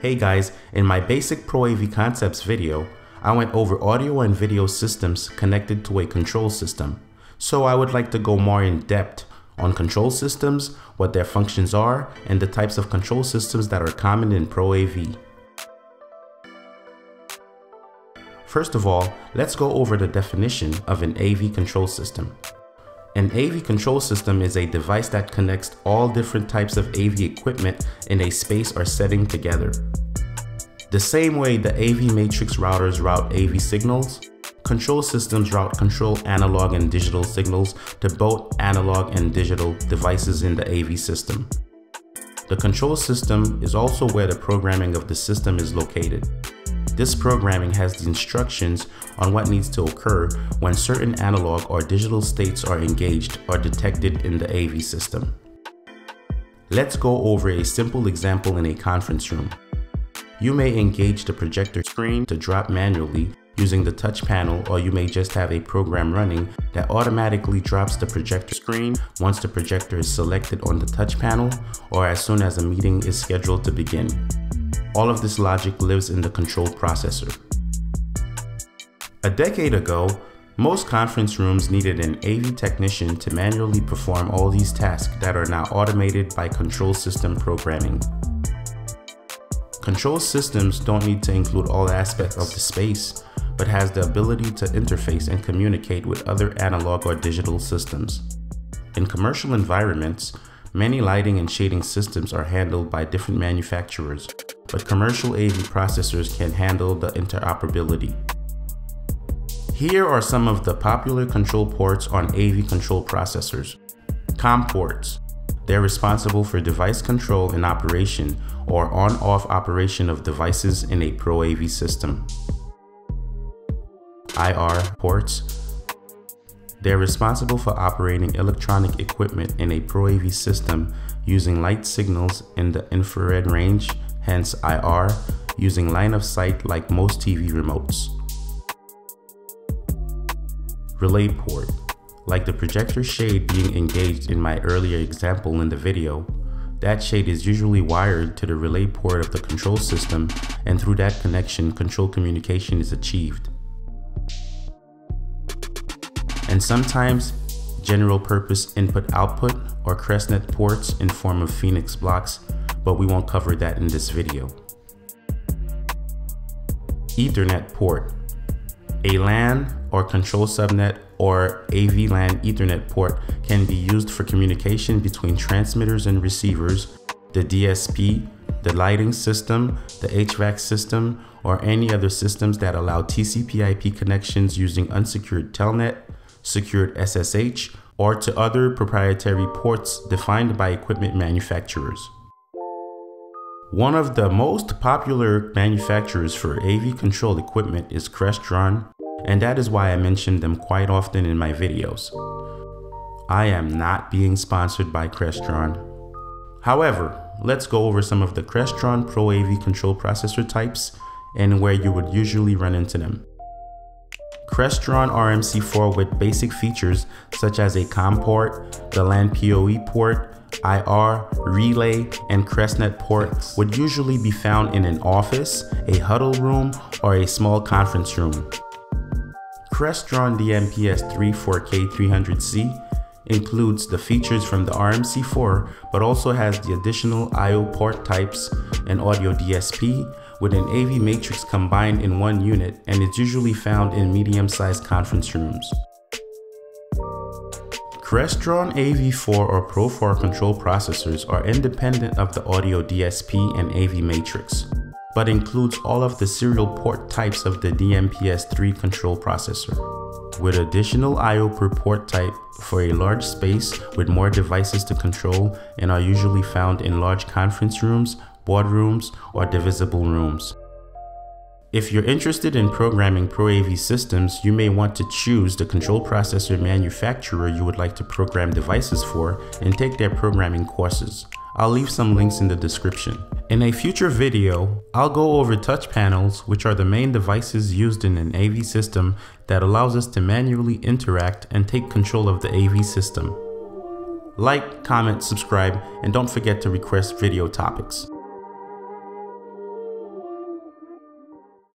Hey guys, in my basic Pro AV Concepts video, I went over audio and video systems connected to a control system. So I would like to go more in depth on control systems, what their functions are, and the types of control systems that are common in Pro AV. First of all, let's go over the definition of an AV control system. An AV control system is a device that connects all different types of AV equipment in a space or setting together. The same way the AV matrix routers route AV signals, control systems route control analog and digital signals to both analog and digital devices in the AV system. The control system is also where the programming of the system is located. This programming has the instructions on what needs to occur when certain analog or digital states are engaged or detected in the AV system. Let's go over a simple example in a conference room. You may engage the projector screen to drop manually using the touch panel or you may just have a program running that automatically drops the projector screen once the projector is selected on the touch panel or as soon as a meeting is scheduled to begin. All of this logic lives in the control processor. A decade ago, most conference rooms needed an AV technician to manually perform all these tasks that are now automated by control system programming. Control systems don't need to include all aspects of the space, but has the ability to interface and communicate with other analog or digital systems. In commercial environments, many lighting and shading systems are handled by different manufacturers, but commercial AV processors can handle the interoperability. Here are some of the popular control ports on AV control processors. COM ports. They're responsible for device control and operation or on-off operation of devices in a Pro AV system. IR ports. They're responsible for operating electronic equipment in a Pro AV system using light signals in the infrared range hence IR, using line of sight like most TV remotes. Relay port. Like the projector shade being engaged in my earlier example in the video, that shade is usually wired to the relay port of the control system and through that connection control communication is achieved. And sometimes general purpose input output or Cresnet ports in form of Phoenix blocks but we won't cover that in this video. Ethernet port. A LAN or control subnet or AVLAN Ethernet port can be used for communication between transmitters and receivers, the DSP, the lighting system, the HVAC system, or any other systems that allow TCP IP connections using unsecured telnet, secured SSH, or to other proprietary ports defined by equipment manufacturers. One of the most popular manufacturers for AV control equipment is Crestron, and that is why I mention them quite often in my videos. I am not being sponsored by Crestron. However, let's go over some of the Crestron Pro AV control processor types and where you would usually run into them. Crestron RMC4 with basic features such as a COM port, the LAN PoE port, IR, relay, and Cresnet port would usually be found in an office, a huddle room, or a small conference room. Crestron DMPS3 4K 300C includes the features from the RMC4 but also has the additional I.O. port types and audio DSP with an AV matrix combined in one unit and is usually found in medium-sized conference rooms. Crestron AV4 or Pro4 control processors are independent of the audio DSP and AV matrix, but includes all of the serial port types of the DMPS3 control processor. With additional I.O. per port type for a large space with more devices to control and are usually found in large conference rooms, boardrooms, or divisible rooms. If you're interested in programming Pro AV systems, you may want to choose the control processor manufacturer you would like to program devices for and take their programming courses. I'll leave some links in the description. In a future video, I'll go over touch panels, which are the main devices used in an AV system that allows us to manually interact and take control of the AV system. Like, comment, subscribe, and don't forget to request video topics.